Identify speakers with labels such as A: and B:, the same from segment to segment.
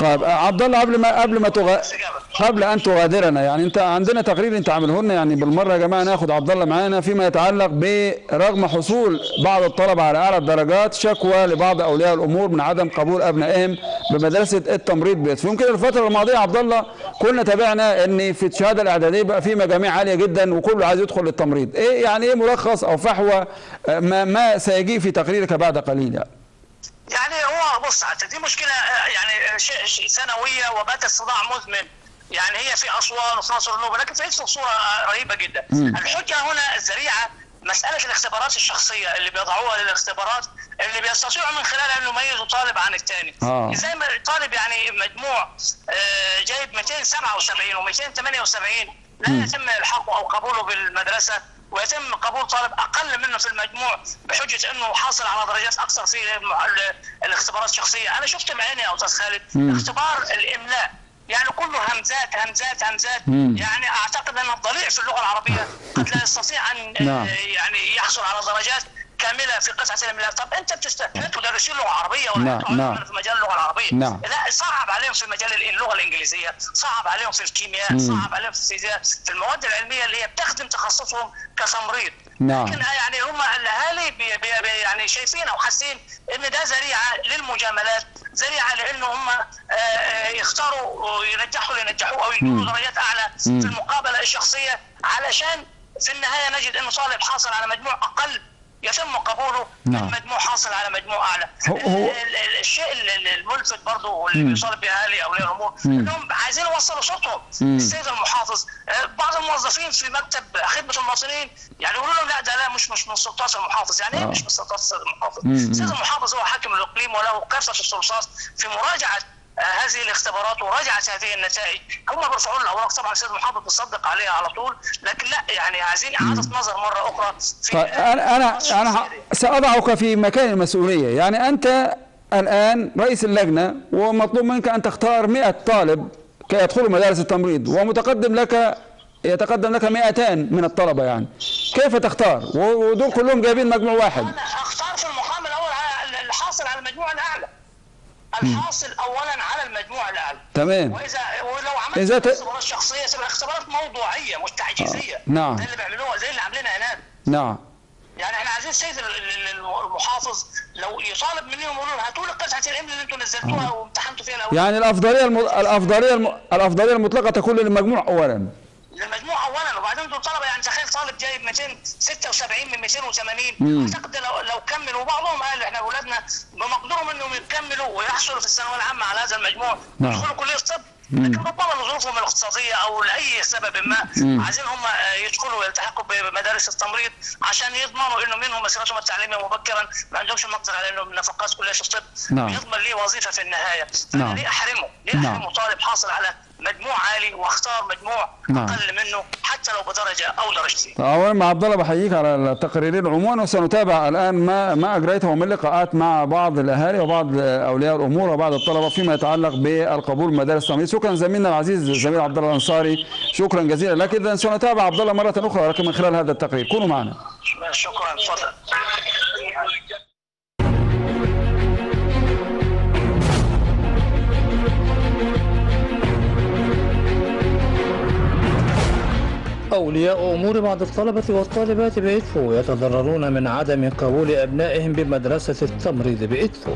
A: طيب عبد الله قبل ما قبل ما تغ... قبل أن تغادرنا يعني أنت عندنا تقرير أنت عامله لنا يعني بالمرة يا جماعة ناخد عبد الله معانا فيما يتعلق برغم حصول بعض الطلبة على أعلى الدرجات شكوى لبعض أولياء الأمور من عدم قبول أبنائهم بمدرسة التمريض بيت. يمكن الفترة الماضية عبد الله كنا تابعنا إن في الشهادة الإعدادية بقى في مجاميع عالية جدا وكله عايز يدخل للتمريض. إيه يعني إيه ملخص أو فحوى آه، ما, ما سيجيء في تقريرك بعد قليل يعني.
B: يعني هو بص حتى دي مشكلة يعني شيء سنوية وباتت صداع مزمن. يعني هي في أسوان وفي ناصر النوبة لكن في صورة رهيبة جدا. الحجة هنا الذريعة مسألة الاختبارات الشخصية اللي بيضعوها للاختبارات اللي بيستطيعوا من خلالها إنه يميزوا طالب عن الثاني.
A: آه.
B: زي ما الطالب يعني مجموع آه، جايب 277 و278 لا يتم الحاقه أو قبوله بالمدرسة. ويتم قبول طالب أقل منه في المجموع بحجة إنه حاصل على درجات أكثر في الاختبارات الشخصية، أنا شفت بعيني يا أستاذ خالد اختبار الإملاء. يعني كله همزات همزات همزات. يعني أعتقد إن الضليع في اللغة العربية قد لا يستطيع أن
A: نعم.
B: يعني يحصل على درجات كاملة في قطعه الاملاء، طب أنت بتست أنتوا مدرسين لغه عربيه ولا
A: نعم، نعم.
B: في مجال اللغة العربية
A: نعم.
B: لا صعب عليهم في مجال ال- اللغة الإنجليزية، صعب عليهم في الكيمياء، صعب عليهم في الفيزياء، في المواد العلمية اللي هي بتخدم تخصصهم كتمريض.
A: نعم.
B: لكن يعني هم الأهالي بي بي بي يعني شايفين أو حاسين إن ده ذريعة للمجاملات، ذريعة لأن هم آه، آه، يختاروا ينجحوا ينجحوا أو يجيبوا درجات أعلى في المقابلة الشخصية علشان في النهاية نجد إنه طالب حاصل على مجموع أقل يتم قبوله
A: نعم.
B: مجموع حاصل على مجموع أعلى.
A: هو- هو-
B: ال- ال- الشيء ال- ال- الملفت برضه واللي بيصاب به اهالي اولياء الأمور إنهم عايزين يوصلوا صوتهم. السيد المحافظ آه، بعض الموظفين في مكتب خدمة المواطنين يعني يقولوا لهم لا ده لا مش مش من سلطات المحافظ. يعني إيه
A: آه.
B: مش من سلطات السيد المحافظ السيد المحافظ هو حاكم الإقليم وله كافة السلطات في مراجعة هذه الاختبارات ومراجعه هذه النتائج. هم بيرفعوا لنا اوراق طبعا السيد المحافظ بيصدق عليها على طول لكن لا يعني عايزين إعادة نظر مرة أخرى في
A: طيب أنا أنا أنا سأضعك في مكان المسؤولية. يعني أنت الآن رئيس اللجنة ومطلوب منك أن تختار 100 طالب كي يدخلوا مدارس التمريض ومتقدم لك يتقدم لك 200 من الطلبة يعني. كيف تختار؟ ودول كلهم جايبين مجموع واحد
B: أنا اختار في المقام الأول على الحاصل على المجموع الاعلى الحاصل اولا على المجموع الأعلى.
A: تمام.
B: وإذا ولو عملت
A: إذا ت-
B: اختبارات شخصية تبقى اختبارات موضوعية مش تعجيزيه
A: آه، نعم.
B: زي اللي بيعملوها زي اللي عاملينها هناك.
A: نعم.
B: يعني إحنا عايزين السيد ال- ال- ال- المحافظ لو يطالب منهم يقولوا هاتوا لي قطعه الامل اللي أنتم نزلتوها وامتحنتوا فيها الأول.
A: يعني الأفضلية الم... الأفضلية الم... الأفضلية المطلقة تكون للمجموع اولا
B: للمجموع اولا وبعدين دول طلبه يعني تخيل طالب جايب 276 من 280 أعتقد لو لو كملوا وبعضهم قال إحنا أولادنا بمقدورهم إنهم يكملوا ويحصلوا في الثانوية العامة على هذا المجموع
A: نعم.
B: يدخلوا كلية الطب لكن ربما لظروفهم الاقتصادية أو لأي سبب ما عايزين هم يدخلوا ويلتحقوا بمدارس التمريض عشان يضمنوا إنه منهم مسيرتهم التعليمية مبكرا ما عندهمش المقدره على انه نفقات كلية الطب
A: نعم.
B: يضمن ليه وظيفة في النهاية
A: نعم.
B: فانا ليه أحرمه؟ ليه
A: نعم.
B: أحرمه طالب حاصل على مجموع عالي واختار مجموع. أقل منه حتى لو بدرجة أو درجتين
A: اولا مع عبد الله بحييك على التقريرين عموما وسنتابع الآن ما ما أجريته من لقاءات مع بعض الأهالي وبعض أولياء الأمور وبعض الطلبة فيما يتعلق بالقبول مدارس التمريض. شكرا زميلنا العزيز زميل عبد الله الأنصاري. شكرا جزيلا. لك اذا سنتابع عبد الله مرة أخرى ولكن من خلال هذا التقرير. كونوا معنا.
B: شكرا تفضل.
C: أولياء أمور بعض الطلبة والطالبات بإدفو يتضررون من عدم قبول أبنائهم بمدرسة التمريض بإدفو.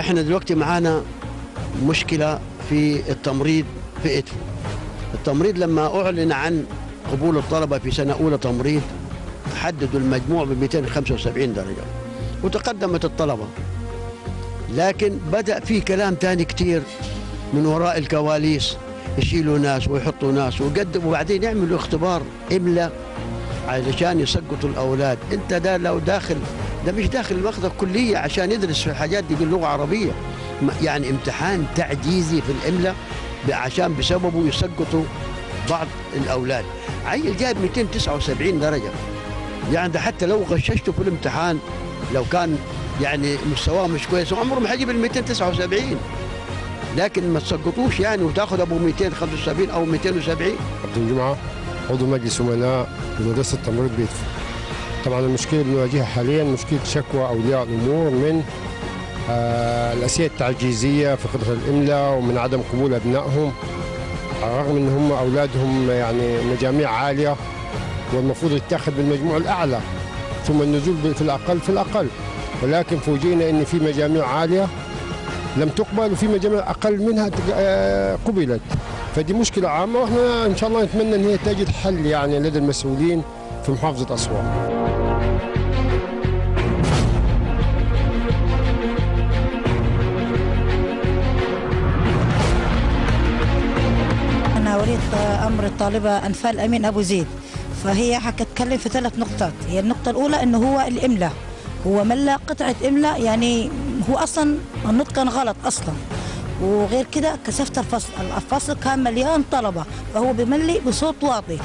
D: إحنا دلوقتي معانا مشكلة في التمريض في إدفو. التمريض لما أعلن عن قبول الطلبة في سنة أولى تمريض حددوا المجموع ب 275 درجة وتقدمت الطلبة. لكن بدأ في كلام تاني كتير من وراء الكواليس. يشيلوا ناس ويحطوا ناس ويقدموا وبعدين يعملوا اختبار إملأ علشان يسقطوا الأولاد. أنت ده لو داخل ده مش داخل المخطط الكلية عشان يدرس في الحاجات دي باللغة العربية. يعني امتحان تعجيزي في الإملأ ب- عشان بسببه يسقطوا بعض الأولاد. عيل جايب 279 درجة. يعني ده حتى لو غششته في الامتحان لو كان يعني مستواه مش كويس عمره ما هيجيب ال 279 لكن ما تسقطوش يعني وتاخذ أبو 275 أو 270
E: عبد الجمعة عضو مجلس أمناء بمدرسة التمريض بيدفو طبعا المشكلة اللي بنواجهها حاليا مشكلة شكوى أولياء الأمور من آه، الأسئلة التعجيزية في قدرة الإملاء ومن عدم قبول أبنائهم. على الرغم أن هم أولادهم يعني مجاميع عالية والمفروض يتاخذ بالمجموع الأعلى. ثم النزول في الأقل في الأقل. ولكن فوجئنا أن في مجاميع عالية لم تقبل وفي مجاميع أقل منها آه، قبلت. فدي مشكلة عامة وإحنا إن شاء الله نتمنى أن هي تجد حل يعني لدى المسؤولين في
F: أنا وليت أمر الطالبة أنفال أمين أبو زيد. فهي حتتكلم في ثلاث نقطات. هي النقطة الأولى أنه هو الإملاء. هو ملى قطعة إملاء يعني هو أصلا النطق كان غلط أصلا. وغير كده كثافة الفصل الفصل كان مليان طلبة فهو بيملي بصوت واطي.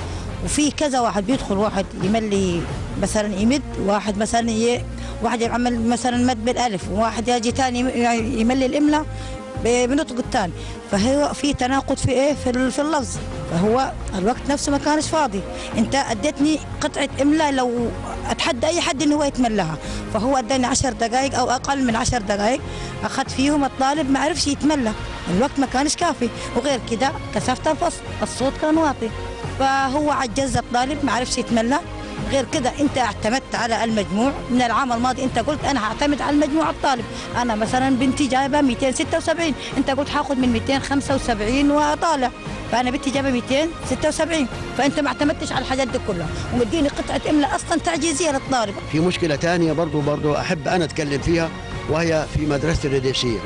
F: وفي كذا واحد بيدخل واحد يملي مثلا يمد واحد مثلا ي... واحد يعمل مثلا مد بالألف وواحد يجي تاني يم- يملي الاملاء بنطق الثاني فهو في تناقض في إيه؟ في اللفظ. فهو الوقت نفسه ما كانش فاضي. أنت أديتني قطعة املاء لو أتحدى أي حد إنه هو يتملاها فهو أداني عشر دقائق أو أقل من عشر دقائق أخذ فيهم الطالب ما عرفش يتملى. الوقت ما كانش كافي. وغير كده كثافه الفصل. الصوت كان واطي. فهو عجز الطالب ما عرفش يتملى. غير كده انت اعتمدت على المجموع. من العام الماضي انت قلت أنا هعتمد على المجموع الطالب. أنا مثلا بنتي جايبة 276 انت قلت هاخد من 275 واطالع فأنا بنتي جايبة 276 فأنت ما اعتمدتش على الحاجات دي كلها. ومديني قطعة إملاء أصلا تعجيزية للطالب.
D: في مشكلة تانية برضو برضو أحب أنا أتكلم فيها وهي في مدرسة الريديسية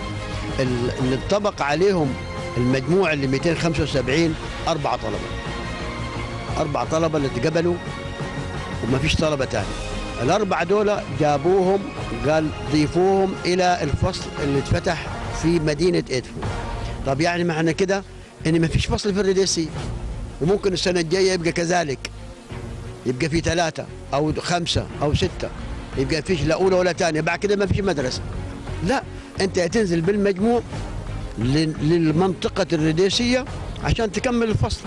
D: ال- اللي انطبق عليهم المجموع اللي 275 أربعة طلبة. أربع طلبة اللي اتقبلوا وما فيش طلبة تاني الأربعة دول جابوهم قال ضيفوهم إلى الفصل اللي اتفتح في مدينة إدفو طب يعني معنى كده إن ما فيش فصل في الريديسية وممكن السنة الجاية يبقى كذلك. يبقى في ثلاثة أو خمسة أو ستة. يبقى فيش لا أولى ولا ثانية بعد كده ما فيش مدرسة. لا أنت تنزل بالمجموع لل- للمنطقة الريديسية عشان تكمل الفصل.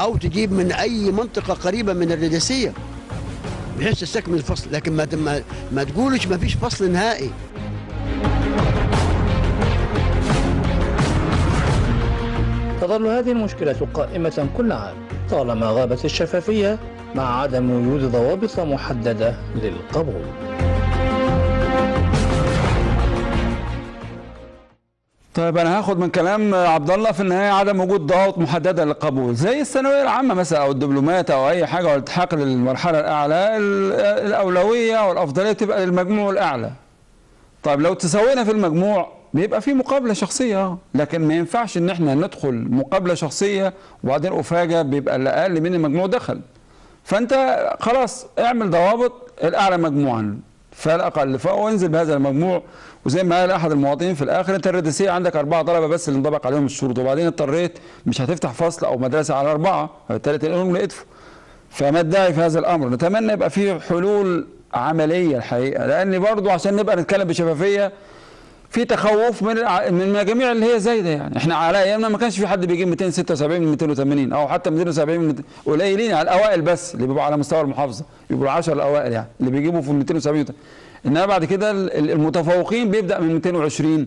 D: أو تجيب من أي منطقة قريبة من الريديسية. بحيث تستكمل الفصل لكن ما ما, ما تقولش ما فيش فصل نهائي.
C: تظل هذه المشكلة قائمة كل عام طالما غابت الشفافية مع عدم وجود ضوابط محددة للقبول.
A: طيب أنا هاخد من كلام عبد الله في النهاية عدم وجود ضوابط محدده للقبول زي الثانوية العامة مثلا أو الدبلومات أو أي حاجة والالتحاق للمرحلة الأعلى ال- الأولوية والافضليه تبقى للمجموع الأعلى. طيب لو تساوينا في المجموع بيبقى في مقابلة شخصية لكن ما ينفعش إن إحنا ندخل مقابلة شخصية وبعدين افاجئ بيبقى اللي أقل من المجموع دخل. فأنت خلاص اعمل ضوابط الأعلى مجموعا. فالأقل. فهو انزل بهذا المجموع وزي ما قال أحد المواطنين في الآخر أنت الرئيسيه عندك أربعة طلبة بس اللي انطبق عليهم الشروط وبعدين اضطريت مش هتفتح فصل أو مدرسة على أربعة فبالتالي تنقلهم لادفو فما الداعي في هذا الأمر؟ نتمنى يبقى فيه حلول عملية الحقيقة لأن برضو عشان نبقى نتكلم بشفافية في تخوف من من المجاميع اللي هي زايدة يعني. إحنا على أيامنا ما كانش في حد بيجيب 276 من 280 أو حتى 270 من 200 قليلين على الأوائل بس اللي بيبقوا على مستوى المحافظة. يبقوا 10 الأوائل يعني. اللي بيجيبوا في 270 إنما بعد كده ال- ال- المتفوقين بيبدأ من 220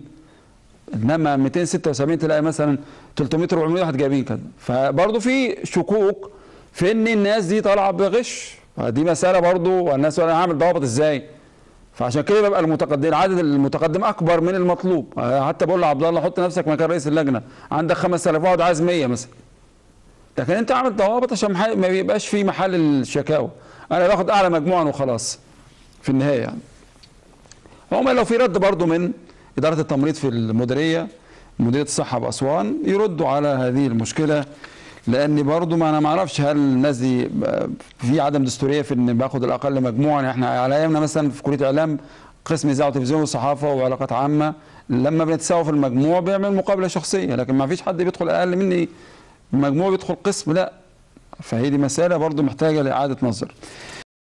A: إنما 276 تلاقي مثلا 300 400 واحد جايبين كده فبرضه في شكوك في إن الناس دي طالعة بغش. دي مسألة برضه والناس أنا هعمل ضوابط إزاي؟ فعشان كده بيبقى المتقدم عدد المتقدم أكبر من المطلوب. آه، حتى بقول لعبد الله حط نفسك مكان رئيس اللجنة. عندك 5000 واحد عايز 100 مثلا. لكن أنت عامل ضوابط عشان ما بيبقاش في محل الشكاوى. أنا باخد أعلى مجموعا وخلاص. في النهاية يعني. هم لو في رد برضو من إدارة التمريض في المديرية مديرية الصحة بأسوان يردوا على هذه المشكلة. لأن برضو ما أنا ما أعرفش هل الناس دي في عدم دستورية في إن باخد الأقل مجموعا. يعني إحنا على أيامنا مثلا في كلية إعلام قسم إذاعة وتلفزيون وصحافة وعلاقات عامة لما بنتساوى في المجموع بيعمل مقابلة شخصية لكن ما فيش حد بيدخل أقل مني. مجموع بيدخل قسم لا. فهي دي مسألة برضو محتاجة لإعادة نظر.